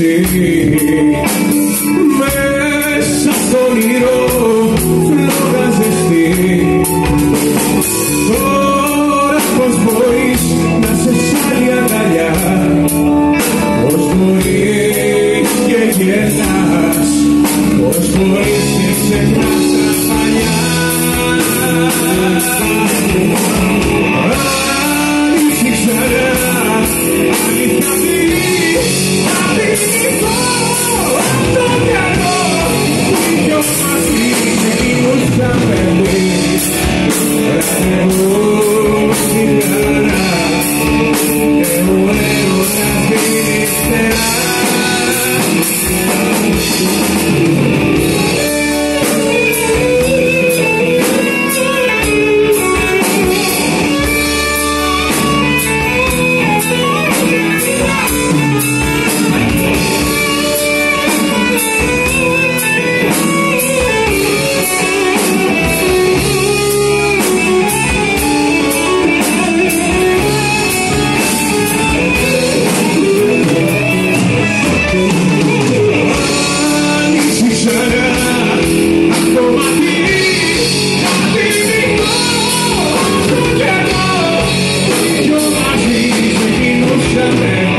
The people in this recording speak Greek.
καλοσύνη μέσα στο όνειρο φλόγα ζεστή. Τώρα πως μπορείς να σε σ' αγκαλιά πως μπορείς και γελάς πως μπορείς και ξεχνάς τα παλιά. Amen.